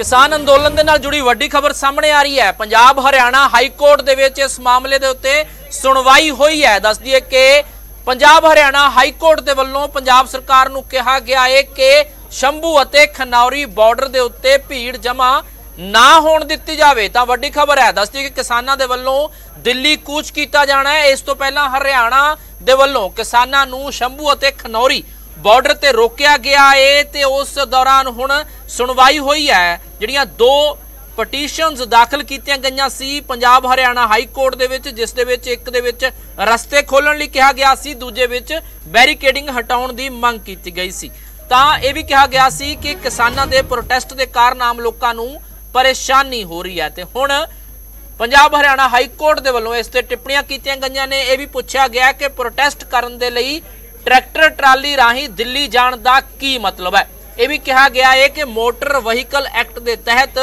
ਕਿਸਾਨ ਅੰਦੋਲਨ ਦੇ ਨਾਲ ਜੁੜੀ ਵੱਡੀ ਖਬਰ ਸਾਹਮਣੇ ਆ ਰਹੀ ਹੈ। ਪੰਜਾਬ ਹਰਿਆਣਾ ਹਾਈ ਕੋਰਟ ਦੇ ਵਿੱਚ ਇਸ ਮਾਮਲੇ ਦੇ ਉੱਤੇ ਸੁਣਵਾਈ ਹੋਈ ਹੈ। ਦੱਸ ਦਈਏ ਕਿ ਪੰਜਾਬ ਹਰਿਆਣਾ ਹਾਈ ਕੋਰਟ ਦੇ ਵੱਲੋਂ ਪੰਜਾਬ ਸਰਕਾਰ ਨੂੰ ਕਿਹਾ ਗਿਆ ਹੈ ਕਿ ਸ਼ੰਭੂ ਅਤੇ ਖਨੌਰੀ ਬਾਰਡਰ ਦੇ ਉੱਤੇ ਭੀੜ ਜਮਾ ਨਾ ਹੋਣ ਦਿੱਤੀ ਜਾਵੇ। ਤਾਂ ਵੱਡੀ ਖਬਰ ਹੈ। ਦੱਸਦੀ ਕਿ ਕਿਸਾਨਾਂ ਦੇ ਵੱਲੋਂ ਦਿੱਲੀ ਕੂਚ ਕੀਤਾ ਜਾਣਾ ਹੈ। ਇਸ ਤੋਂ ਪਹਿਲਾਂ ਹਰਿਆਣਾ ਦੇ ਵੱਲੋਂ ਕਿਸਾਨਾਂ ਨੂੰ ਸ਼ੰਭੂ ਅਤੇ ਖਨੌਰੀ ਬਾਰਡਰ ਤੇ ਰੋਕਿਆ ਗਿਆ ਏ ਤੇ ਉਸ ਦੌਰਾਨ ਹੁਣ ਸੁਣਵਾਈ ਹੋਈ ਹੈ। ਜਿਹੜੀਆਂ ਦੋ ਪਟੀਸ਼ਨਸ ਦਾਖਲ ਕੀਤੀਆਂ ਗਈਆਂ ਸੀ ਪੰਜਾਬ ਹਰਿਆਣਾ ਹਾਈ ਕੋਰਟ ਦੇ ਵਿੱਚ, ਜਿਸ ਦੇ ਵਿੱਚ ਇੱਕ ਦੇ ਵਿੱਚ ਰਸਤੇ ਖੋਲਣ ਲਈ ਕਿਹਾ ਗਿਆ ਸੀ, ਦੂਜੇ ਵਿੱਚ ਬੈਰੀਕੇਡਿੰਗ ਹਟਾਉਣ ਦੀ ਮੰਗ ਕੀਤੀ ਗਈ ਸੀ। ਤਾਂ ਇਹ ਵੀ ਕਿਹਾ ਗਿਆ ਸੀ ਕਿ ਕਿਸਾਨਾਂ ਦੇ ਪ੍ਰੋਟੈਸਟ ਦੇ ਕਾਰਨ ਆਮ ਲੋਕਾਂ ਨੂੰ ਪਰੇਸ਼ਾਨੀ ਹੋ ਰਹੀ ਹੈ ਤੇ ਹੁਣ ਪੰਜਾਬ ਹਰਿਆਣਾ ਹਾਈ ਕੋਰਟ ਦੇ ਵੱਲੋਂ ਇਸ ਤੇ ਟਿੱਪਣੀਆਂ ਕੀਤੀਆਂ ਗਈਆਂ ਨੇ। ਇਹ ਵੀ ਪੁੱਛਿਆ ਗਿਆ ਕਿ ਪ੍ਰੋਟੈਸਟ ਕਰਨ ਦੇ ਲਈ ਟਰੈਕਟਰ ਟਰਾਲੀ ਰਾਹੀਂ ਦਿੱਲੀ ਜਾਣ ਦਾ ਕੀ ਮਤਲਬ ਹੈ? ਇਹ ਵੀ ਕਿਹਾ ਗਿਆ ਹੈ ਕਿ ਮੋਟਰ ਵਹੀਕਲ ਐਕਟ ਦੇ ਤਹਿਤ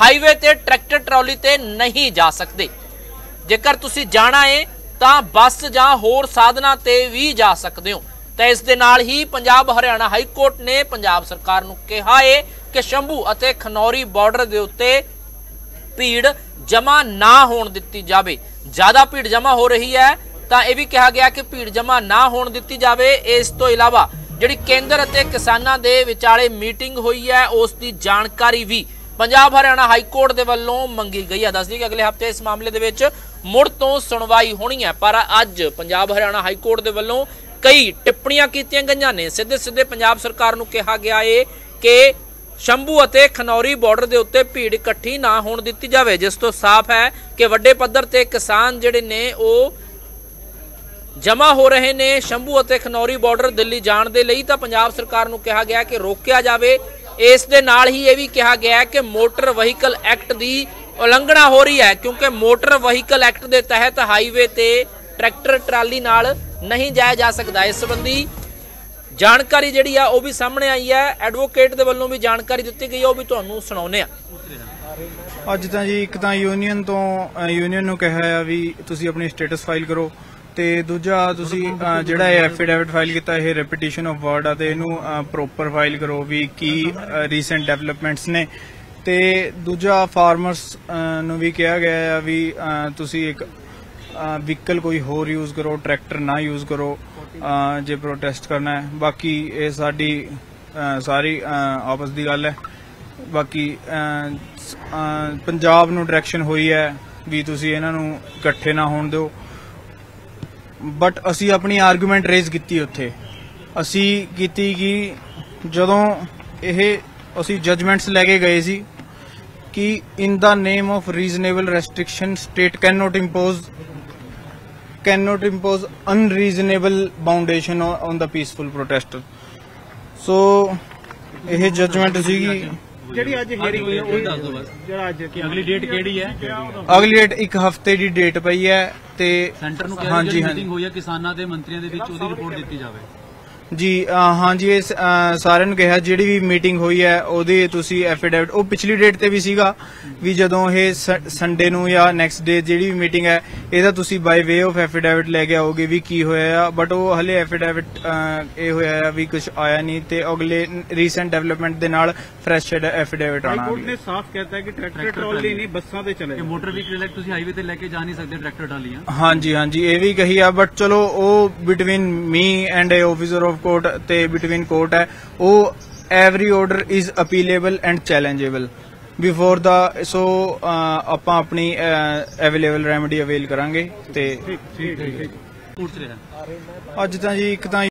ਹਾਈਵੇ ਤੇ ਟਰੈਕਟਰ ਟਰਾਲੀ ਤੇ ਨਹੀਂ ਜਾ ਸਕਦੇ। ਜੇਕਰ ਤੁਸੀਂ ਜਾਣਾ ਹੈ ਤਾਂ ਬੱਸ ਜਾਂ ਹੋਰ ਸਾਧਨਾਂ ਤੇ ਵੀ ਜਾ ਸਕਦੇ ਹੋ। ਤਾਂ ਇਸ ਦੇ ਨਾਲ ਹੀ ਪੰਜਾਬ ਹਰਿਆਣਾ ਹਾਈ ਕੋਰਟ ਨੇ ਪੰਜਾਬ ਸਰਕਾਰ ਨੂੰ ਕਿਹਾ ਹੈ ਕਿ ਸ਼ੰਭੂ ਅਤੇ ਖਨੌਰੀ ਬਾਰਡਰ ਦੇ ਉੱਤੇ ਭੀੜ ਜਮਾ ਨਾ ਹੋਣ ਦਿੱਤੀ ਜਾਵੇ। ਜ਼ਿਆਦਾ ਭੀੜ ਜਮਾ ਹੋ ਰਹੀ ਹੈ ਤਾਂ ਇਹ ਵੀ ਕਿਹਾ ਗਿਆ ਕਿ ਭੀੜ ਜਮਾ ਨਾ ਹੋਣ ਦਿੱਤੀ ਜਾਵੇ। ਇਸ ਤੋਂ ਇਲਾਵਾ ਜਿਹੜੀ ਕੇਂਦਰ ਅਤੇ ਕਿਸਾਨਾਂ ਦੇ ਵਿਚਾਲੇ ਮੀਟਿੰਗ ਹੋਈ ਹੈ, ਉਸ ਦੀ ਜਾਣਕਾਰੀ ਵੀ ਪੰਜਾਬ ਹਰਿਆਣਾ ਹਾਈ ਕੋਰਟ ਦੇ ਵੱਲੋਂ ਮੰਗੀ ਗਈ ਹੈ। ਦੱਸਦੀ ਕਿ ਅਗਲੇ ਹਫ਼ਤੇ ਇਸ ਮਾਮਲੇ ਦੇ ਵਿੱਚ ਮੁੜ ਤੋਂ ਸੁਣਵਾਈ ਹੋਣੀ ਹੈ, ਪਰ ਅੱਜ ਪੰਜਾਬ ਹਰਿਆਣਾ ਹਾਈ ਕੋਰਟ ਦੇ ਵੱਲੋਂ ਕਈ ਟਿੱਪਣੀਆਂ ਕੀਤੀਆਂ ਗਈਆਂ ਨੇ। ਸਿੱਧੇ ਸਿੱਧੇ ਪੰਜਾਬ ਸਰਕਾਰ ਨੂੰ ਕਿਹਾ ਗਿਆ ਏ ਕਿ ਸ਼ੰਭੂ ਅਤੇ ਖਨੌਰੀ ਬਾਰਡਰ ਦੇ ਉੱਤੇ ਭੀੜ ਇਕੱਠੀ ਨਾ ਹੋਣ ਦਿੱਤੀ ਜਾਵੇ। ਜਿਸ ਤੋਂ ਸਾਫ਼ ਹੈ ਕਿ ਵੱਡੇ ਪੱਧਰ ਤੇ ਕਿਸਾਨ ਜਿਹੜੇ ਨੇ, ਉਹ ਜਮਾ ਹੋ ਰਹੇ ਨੇ ਸ਼ੰਭੂ ਅਤੇ ਖਨੌਰੀ ਬਾਰਡਰ ਦਿੱਲੀ ਜਾਣ ਦੇ ਲਈ ਤਾਂ ਪੰਜਾਬ ਸਰਕਾਰ ਨੂੰ ਕਿਹਾ ਗਿਆ ਕਿ ਰੋਕਿਆ ਜਾਵੇ। ਇਸ ਦੇ ਨਾਲ ਹੀ ਇਹ ਵੀ ਕਿਹਾ ਗਿਆ ਕਿ ਮੋਟਰ ਵਹੀਕਲ ਐਕਟ ਦੀ ਉਲੰਘਣਾ ਹੋ ਰਹੀ ਹੈ, ਕਿਉਂਕਿ ਮੋਟਰ ਵਹੀਕਲ ਐਕਟ ਦੇ ਤਹਿਤ ਹਾਈਵੇ ਤੇ ਟਰੈਕਟਰ, ਟਰਾਲੀ ਨਾਲ ਨਹੀਂ ਜਾਇਆ ਜਾ ਸਕਦਾ। ਇਸ ਸੰਬੰਧੀ ਜਾਣਕਾਰੀ ਜਿਹੜੀ ਆ, ਉਹ ਵੀ ਸਾਹਮਣੇ ਆਈ ਹੈ। ਐਡਵੋਕੇਟ ਦੇ ਵੱਲੋਂ ਵੀ ਜਾਣਕਾਰੀ ਦਿੱਤੀ ਗਈ ਉਹ ਵੀ ਤੁਹਾਨੂੰ ਸੁਣਾਉਂਦੇ ਆ। ਅੱਜ ਤਾਂ ਜੀ ਇੱਕ ਤਾਂ ਯੂਨੀਅਨ ਤੋਂ ਯੂਨੀਅਨ ਨੂੰ ਕਿਹਾ ਆ ਵੀ ਤੁਸੀਂ ਆਪਣੀ ਸਟੇਟਸ ਫਾਈਲ ਕਰੋ। ਤੇ ਦੂਜਾ ਤੁਸੀਂ ਅ, ਜਿਹੜਾ ਇਹ ਐਫੀਡੇਵਿਟ ਫਾਈਲ ਕੀਤਾ ਇਹ ਰੈਪੀਟੀਸ਼ਨ ਆਫ ਵਰਡ ਆ ਤੇ ਇਹਨੂੰ ਪ੍ਰੋਪਰ ਫਾਈਲ ਕਰੋ ਵੀ ਕੀ ਰੀਸੈਂਟ ਡਿਵੈਲਪਮੈਂਟਸ ਨੇ। ਤੇ ਦੂਜਾ ਫਾਰਮਰਸ ਨੂੰ ਵੀ ਕਿਹਾ ਗਿਆ ਆ ਵੀ ਅ, ਤੁਸੀਂ ਇੱਕ ਵਹੀਕਲ ਕੋਈ ਹੋਰ ਯੂਜ਼ ਕਰੋ ਟਰੈਕਟਰ ਨਾ ਯੂਜ਼ ਕਰੋ ਅ, ਜੇ ਪ੍ਰੋਟੈਸਟ ਕਰਨਾ ਹੈ। ਬਾਕੀ ਇਹ ਸਾਡੀ ਅ, ਸਾਰੀ ਅ, ਆਪਸ ਦੀ ਗੱਲ ਹੈ। ਬਾਕੀ ਅ, ਸ- ਅ, ਪੰਜਾਬ ਨੂੰ ਡਾਇਰੈਕਸ਼ਨ ਹੋਈ ਹੈ ਵੀ ਤੁਸੀਂ ਇਹਨਾਂ ਨੂੰ ਇਕੱਠੇ ਨਾ ਹੋਣ ਦਿਓ। ਬਟ ਅਸੀਂ ਆਪਣੀ ਆਰਗੂਮੈਂਟ ਰੇਜ਼ ਕੀਤੀ ਉੱਥੇ। ਅਸੀਂ ਕੀਤੀ ਕਿ ਜਦੋਂ ਇਹ ਅਸੀਂ ਜਜਮੈਂਟਸ ਲੈ ਕੇ ਗਏ ਸੀ ਕਿ in the name of reasonable restriction state can not impose can not impose unreasonable boundation on the peaceful protester so ਇਹ ਜਜਮੈਂਟ ਸੀਗੀ। ਜਿਹੜੀ ਅੱਜ ਹੀਅਰਿੰਗ ਹੋਈ ਹੈ ਉਹ ਦੱਸ ਦਿਓ ਬਸ। ਜਿਹੜਾ ਅੱਜ ਕੀ ਅਗਲੀ ਡੇਟ ਕਿਹੜੀ ਹੈ? ਅਗਲੀ ਡੇਟ ਇੱਕ ਹਫ਼ਤੇ ਦੀ ਡੇਟ ਪਈ ਹੈ ਤੇ ਸੈਂਟਰ ਨੂੰ ਹਾਂਜੀ ਕਿਹਾ ਹਾਂਜੀ। ਮੀਟਿੰਗ ਹੋਈ ਹੈ ਕਿਸਾਨਾਂ ਦੇ ਮੰਤਰੀਆਂ ਦੇ ਵਿੱਚ ਉਹਦੀ ਰਿਪੋਰਟ ਦਿੱਤੀ ਜਾਵੇ। ਜੀ ਅ, ਹਾਂਜੀ ਇਹ ਸਾਰਿਆਂ ਨੂੰ ਕਿਹਾ ਜਿਹੜੀ ਵੀ ਮੀਟਿੰਗ ਹੋਈ ਹੈ ਉਹਦੇ ਤੁਸੀਂ ਐਫੀਡੇਵਿਟ ਉਹ ਪਿਛਲੀ ਡੇਟ ਤੇ ਵੀ ਸੀਗਾ ਵੀ ਜਦੋਂ ਇਹ ਸੰਡੇ ਨੂੰ ਜਾਂ ਨੈਕਸਟ ਡੇ ਜਿਹੜੀ ਵੀ ਮੀਟਿੰਗ ਹੈ ਇਹਦਾ ਤੁਸੀਂ ਬਾਈ ਵੇ ਆਫ ਐਫੀਡੇਵਿਟ ਲੈ ਕੇ ਆਓਗੇ ਵੀ ਕੀ ਹੋਇਆ ਆ ਬਟ ਉਹ ਹਲੇ ਐਫੀਡੇਵਿਟ ਇਹ ਹੋਇਆ ਆ ਵੀ ਕੁਝ ਆਇਆ ਨਹੀਂ ਤੇ ਅਗਲੇ ਰੀਸੈਂਟ ਡਿਵੈਲਪਮੈਂਟ ਦੇ ਨਾਲ ਫਰੈਸ਼ ਐਫੀਡੇਵਿਟ ਆਣਾ ਹਾਈਕੋਰਟ ਨੇ ਸਾਫ਼ ਕਹਿਤਾ ਹੈ ਕਿ ਟਰੈਕਟਰ ਟਰਾਲੀ ਨਹੀਂ ਬੱਸਾਂ ਤੇ ਚਲੇ ਮੋਟਰ ਵਹੀਕਲ ਇਲੈਕਟ ਤੁਸੀਂ ਹਾਈਵੇ ਤੇ ਲੈ ਕੇ ਜਾ ਨਹੀਂ ਸਕਦੇ ਟਰੈਕਟਰ ਟਰਾਲੀਆਂ ਹਾਂਜੀ ਹਾਂਜੀ ਇਹ ਵੀ ਕਹੀ ਆ ਬਟ ਚਲੋ ਉਹ between me and a officer of court ਤੇ ਬਿਟਵੀਨ ਕੋਰਟ ਹੈ ਉਹ every order is appealable and challengeable before the so ਆਪਾਂ ਆਪਣੀ ਅਵੇਲੇਬਲ ਰੈਮੇਡੀ ਅਵੇਲ ਕਰਾਂਗੇ ਤੇ ਅੱਜ ਤਾਂ ਜੀ ਇੱਕ ਤਾਂ